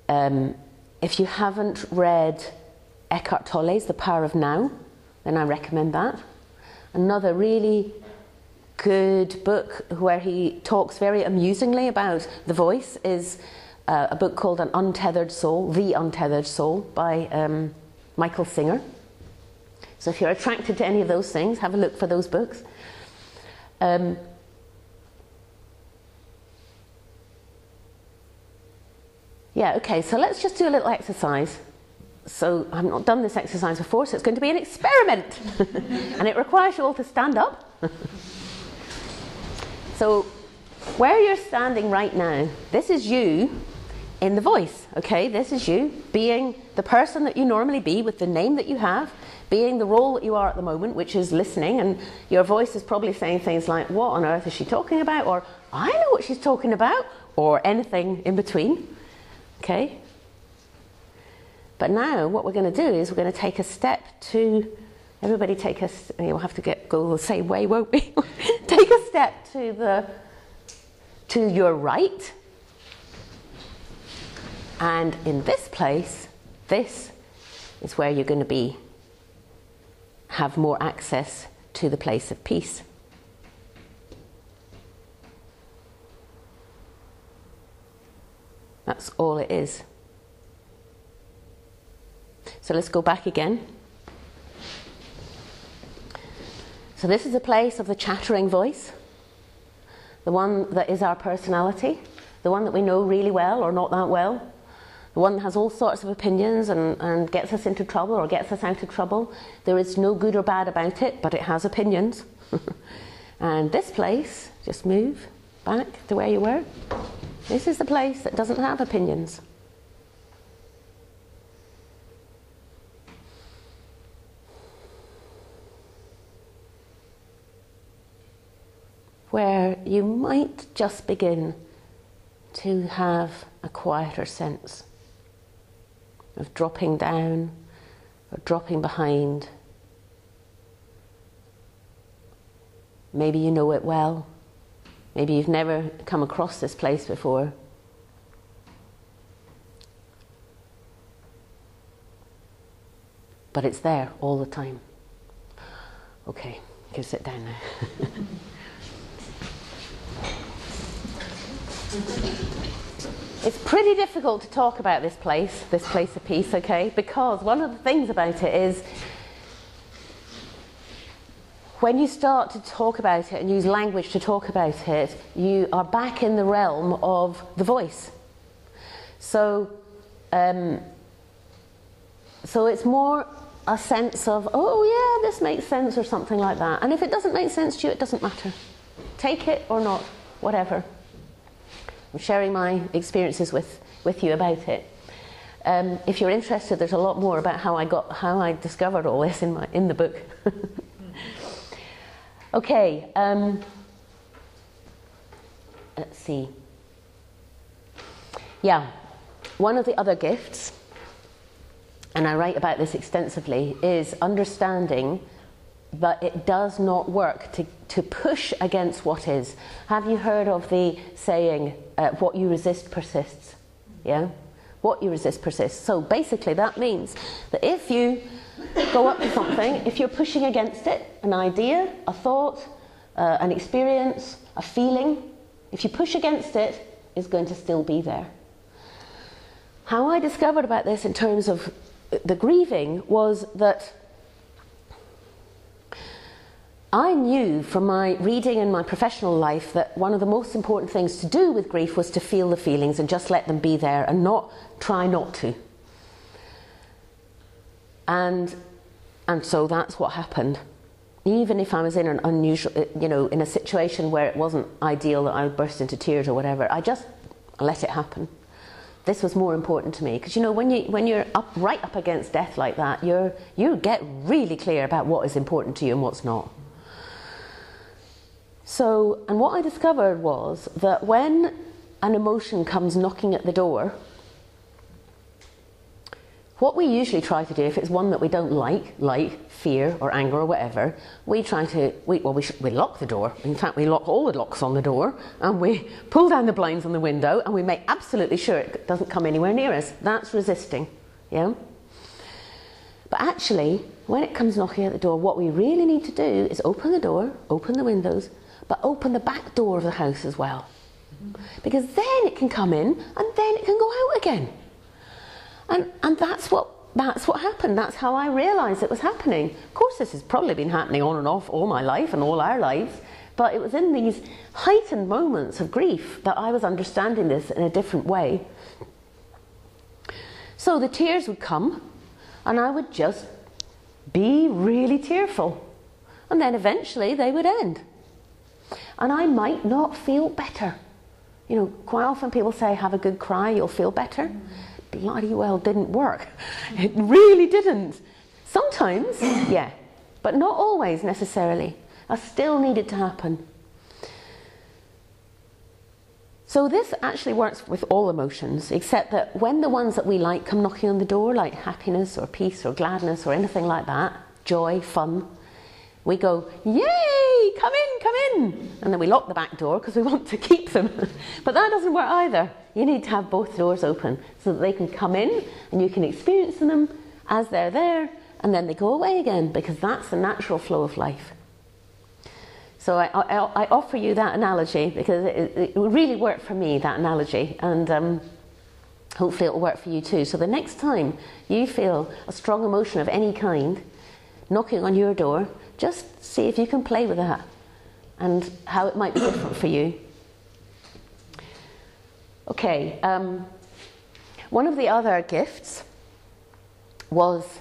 Um, if you haven't read Eckhart Tolle's The Power of Now, then I recommend that. Another really good book where he talks very amusingly about the voice is uh, a book called An Untethered Soul, The Untethered Soul by um, Michael Singer. So if you're attracted to any of those things, have a look for those books. Um, yeah, okay, so let's just do a little exercise. So I've not done this exercise before, so it's going to be an experiment. [LAUGHS] and it requires you all to stand up. [LAUGHS] so where you're standing right now, this is you in the voice, okay? This is you being the person that you normally be with the name that you have, being the role that you are at the moment, which is listening, and your voice is probably saying things like, What on earth is she talking about? or I know what she's talking about, or anything in between, okay? But now, what we're going to do is we're going to take a step to. Everybody take a. You'll have to get go the same way, won't we? [LAUGHS] take a step to the to your right. And in this place, this is where you're going to be, have more access to the place of peace. That's all it is. So let's go back again. So, this is a place of the chattering voice the one that is our personality, the one that we know really well or not that well, the one that has all sorts of opinions and, and gets us into trouble or gets us out of trouble. There is no good or bad about it, but it has opinions. [LAUGHS] and this place, just move back to where you were. This is the place that doesn't have opinions. Where you might just begin to have a quieter sense of dropping down or dropping behind. Maybe you know it well. Maybe you've never come across this place before. But it's there all the time. Okay, you can sit down now. [LAUGHS] It's pretty difficult to talk about this place, this place of peace, okay? Because one of the things about it is when you start to talk about it and use language to talk about it, you are back in the realm of the voice. So, um, so it's more a sense of, oh yeah, this makes sense or something like that. And if it doesn't make sense to you, it doesn't matter. Take it or not, whatever. I'm sharing my experiences with, with you about it. Um, if you're interested, there's a lot more about how I got how I discovered all this in my in the book. [LAUGHS] okay, um, let's see. Yeah, one of the other gifts, and I write about this extensively, is understanding that it does not work to, to push against what is. Have you heard of the saying, uh, what you resist persists. Yeah? What you resist persists. So basically, that means that if you go up to something, if you're pushing against it, an idea, a thought, uh, an experience, a feeling, if you push against it, it's going to still be there. How I discovered about this in terms of the grieving was that I knew from my reading and my professional life that one of the most important things to do with grief was to feel the feelings and just let them be there and not try not to. And, and so that's what happened. Even if I was in an unusual, you know, in a situation where it wasn't ideal that I burst into tears or whatever, I just let it happen. This was more important to me because you know when you when you're up right up against death like that, you're you get really clear about what is important to you and what's not. So, and what I discovered was that when an emotion comes knocking at the door, what we usually try to do, if it's one that we don't like, like fear or anger or whatever, we try to, we, well, we, we lock the door. In fact, we lock all the locks on the door and we [LAUGHS] pull down the blinds on the window and we make absolutely sure it doesn't come anywhere near us. That's resisting, yeah? But actually, when it comes knocking at the door, what we really need to do is open the door, open the windows, but open the back door of the house as well. Because then it can come in and then it can go out again. And, and that's, what, that's what happened. That's how I realised it was happening. Of course, this has probably been happening on and off all my life and all our lives, but it was in these heightened moments of grief that I was understanding this in a different way. So the tears would come, and I would just be really tearful. And then eventually they would end. And I might not feel better. You know, quite often people say, have a good cry, you'll feel better bloody well didn't work. [LAUGHS] It really didn't. Sometimes, [LAUGHS] yeah, but not always necessarily. That still needed to happen. So this actually works with all emotions, except that when the ones that we like come knocking on the door, like happiness or peace or gladness or anything like that, joy, fun, we go, yay, come in, come in. And then we lock the back door because we want to keep them. [LAUGHS] but that doesn't work either. You need to have both doors open so that they can come in and you can experience them as they're there and then they go away again because that's the natural flow of life. So I, I, I offer you that analogy because it, it, really worked for me, that analogy, and um, hopefully it will work for you too. So the next time you feel a strong emotion of any kind knocking on your door, just see if you can play with that and how it might be different for you. Okay, um, one of the other gifts was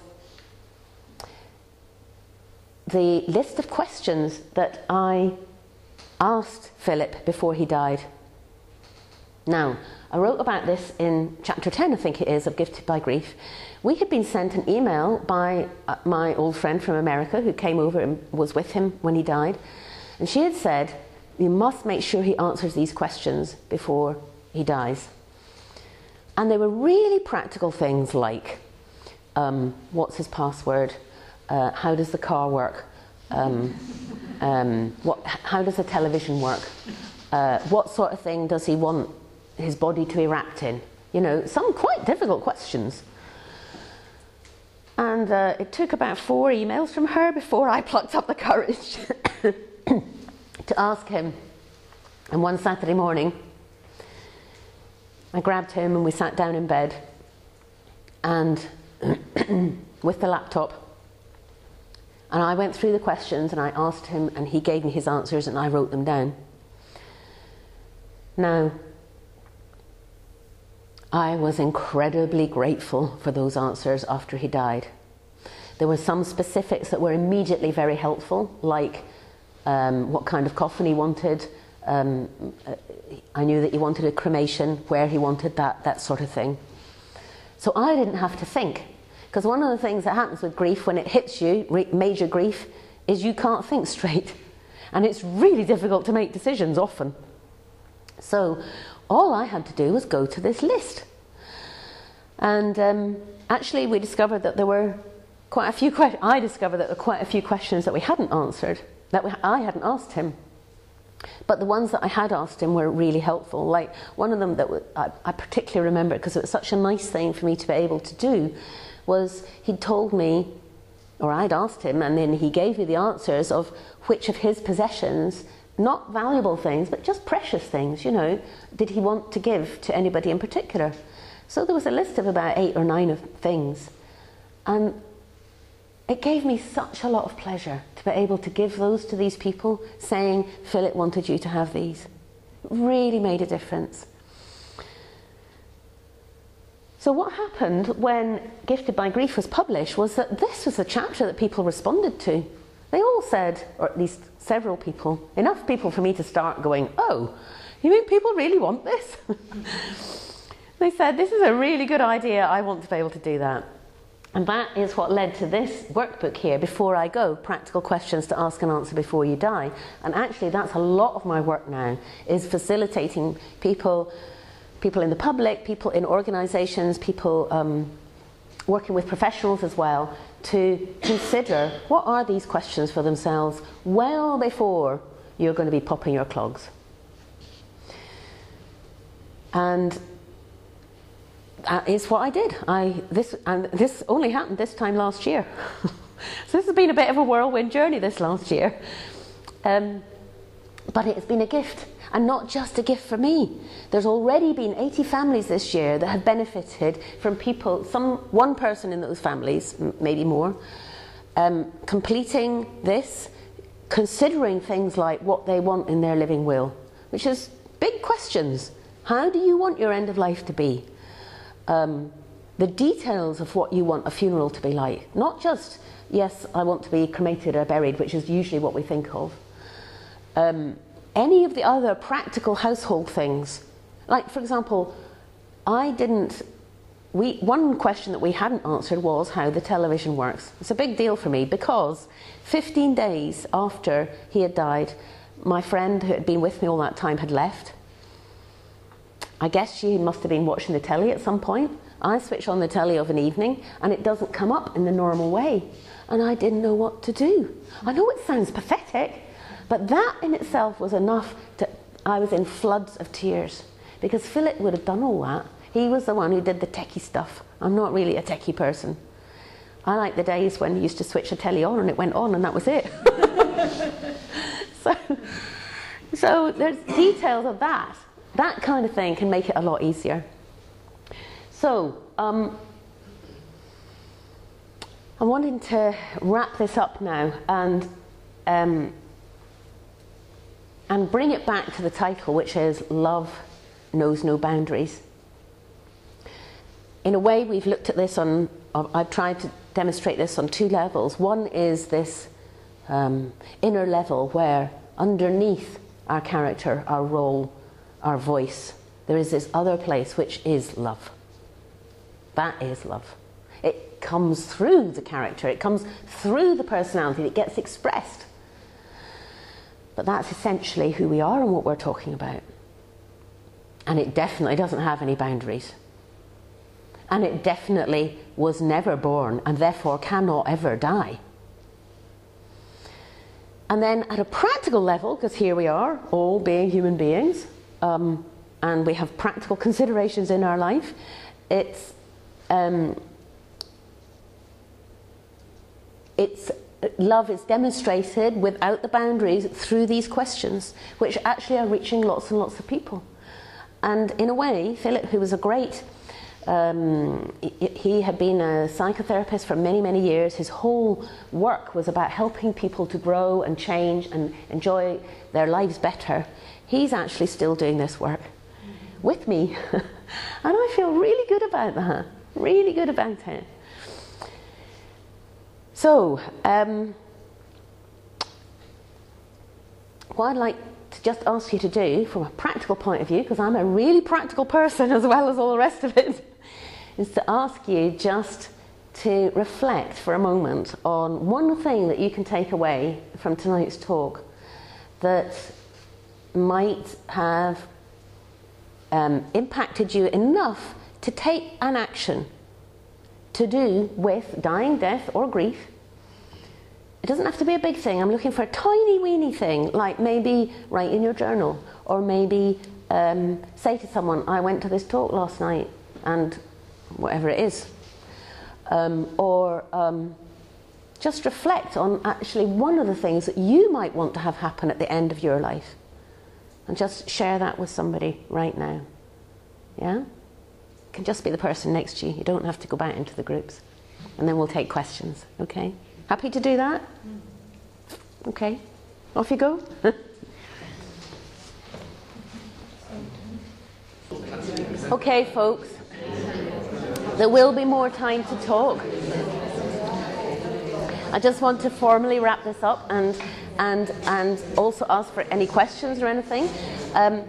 the list of questions that I asked Philip before he died. Now, I wrote about this in chapter 10, I think it is, of Gifted by Grief. We had been sent an email by uh, my old friend from America who came over and was with him when he died. And she had said, You must make sure he answers these questions before he dies. And they were really practical things like um, what's his password? Uh, how does the car work? Um, um, what, how does the television work? Uh, what sort of thing does he want his body to be wrapped in? You know, some quite difficult questions. And uh, it took about four emails from her before I plucked up the courage [COUGHS] to ask him. And one Saturday morning, I grabbed him and we sat down in bed and [COUGHS] with the laptop. And I went through the questions and I asked him, and he gave me his answers and I wrote them down. Now, I was incredibly grateful for those answers after he died. There were some specifics that were immediately very helpful, like um, what kind of coffin he wanted. Um, I knew that he wanted a cremation, where he wanted that, that sort of thing. So I didn't have to think. Because one of the things that happens with grief when it hits you, major grief, is you can't think [LAUGHS] straight. And it's really difficult to make decisions often. So all I had to do was go to this list. And um, actually, we discovered that there were quite a few questions. I discovered that there were quite a few questions that we hadn't answered, that we, I hadn't asked him. But the ones that I had asked him were really helpful. Like one of them that I, I particularly remember because it was such a nice thing for me to be able to do was he'd told me, or I'd asked him, and then he gave me the answers of which of his possessions not valuable things, but just precious things, you know, did he want to give to anybody in particular? So there was a list of about eight or nine of things. And it gave me such a lot of pleasure to be able to give those to these people, saying, Philip wanted you to have these. It really made a difference. So, what happened when Gifted by Grief was published was that this was the chapter that people responded to. They all said, or at least several people, enough people for me to start going, oh, you mean people really want this? [LAUGHS] they said, this is a really good idea, I want to be able to do that. And that is what led to this workbook here, Before I Go, Practical Questions to Ask and Answer Before You Die. And actually that's a lot of my work now, is facilitating people, people in the public, people in organisations, people um, working with professionals as well to consider what are these questions for themselves well before you're going to be popping your clogs. And that is what I did. I, this, and this only happened this time last year. so [LAUGHS] this has been a bit of a whirlwind journey this last year. Um, but it has been a gift, and not just a gift for me. There's already been 80 families this year that have benefited from people, some one person in those families, maybe more, um, completing this, considering things like what they want in their living will, which is big questions. How do you want your end of life to be? Um, the details of what you want a funeral to be like, not just yes, I want to be cremated or buried, which is usually what we think of um, any of the other practical household things. Like, for example, I didn't. We, one question that we hadn't answered was how the television works. It's a big deal for me because 15 days after he had died, my friend who had been with me all that time had left. I guess she must have been watching the telly at some point. I switch on the telly of an evening and it doesn't come up in the normal way. And I didn't know what to do. I know it sounds pathetic, but that in itself was enough to, I was in floods of tears because Philip would have done all that. He was the one who did the techie stuff. I'm not really a techie person. I like the days when you used to switch the telly on and it went on and that was it. [LAUGHS] so, so there's details of that. That kind of thing can make it a lot easier. So, um, I'm wanting to wrap this up now and um, and bring it back to the title, which is Love Knows No Boundaries. In a way, we've looked at this on, I've tried to demonstrate this on two levels. One is this um, inner level where underneath our character, our role, our voice, there is this other place which is love. That is love. It comes through the character, it comes through the personality, it gets expressed. But that's essentially who we are and what we're talking about. And it definitely doesn't have any boundaries. And it definitely was never born and therefore cannot ever die. And then at a practical level, because here we are, all being human beings, um, and we have practical considerations in our life, it's, um, it's love is demonstrated without the boundaries through these questions, which actually are reaching lots and lots of people. And in a way, Philip, who was a great, um, he had been a psychotherapist for many, many years. His whole work was about helping people to grow and change and enjoy their lives better. He's actually still doing this work with me. [LAUGHS] and I feel really good about that, really good about it. So, um, what I'd like to just ask you to do from a practical point of view, because I'm a really practical person [LAUGHS] as well as all the rest of it, [LAUGHS] is to ask you just to reflect for a moment on one thing that you can take away from tonight's talk that might have um, impacted you enough to take an action to do with dying, death, or grief. It doesn't have to be a big thing. I'm looking for a tiny, weeny thing, like maybe write in your journal, or maybe um, say to someone, I went to this talk last night, and whatever it is. Um, or um, just reflect on actually one of the things that you might want to have happen at the end of your life. And just share that with somebody right now. Yeah? Can just be the person next to you. You don't have to go back into the groups. And then we'll take questions, okay? Happy to do that? Okay. Off you go. [LAUGHS] okay, folks. There will be more time to talk. I just want to formally wrap this up and and and also ask for any questions or anything. Um,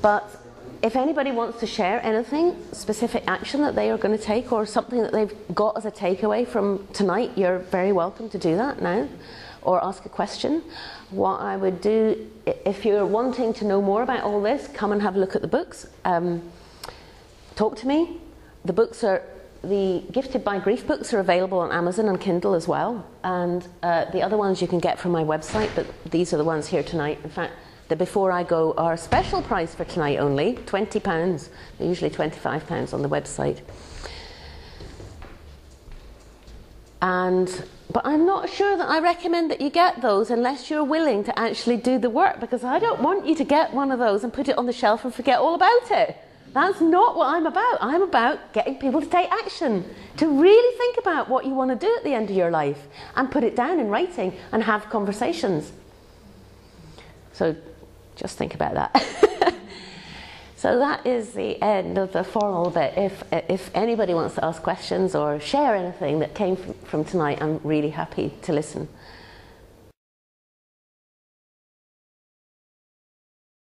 but if anybody wants to share anything, specific action that they are going to take or something that they've got as a takeaway from tonight, you're very welcome to do that now or ask a question. What I would do, if you're wanting to know more about all this, come and have a look at the books. Um, talk to me. The books are the Gifted by Grief books are available on Amazon and Kindle as well. And uh, the other ones you can get from my website, but these are the ones here tonight. In fact, the Before I Go are special price for tonight only £20. They're usually £25 on the website. And but I'm not sure that I recommend that you get those unless you're willing to actually do the work because I don't want you to get one of those and put it on the shelf and forget all about it. That's not what I'm about. I'm about getting people to take action, to really think about what you want to do at the end of your life and put it down in writing and have conversations. So just think about that. [LAUGHS] so that is the end of the formal bit. If, if anybody wants to ask questions or share anything that came from, from tonight, I'm really happy to listen.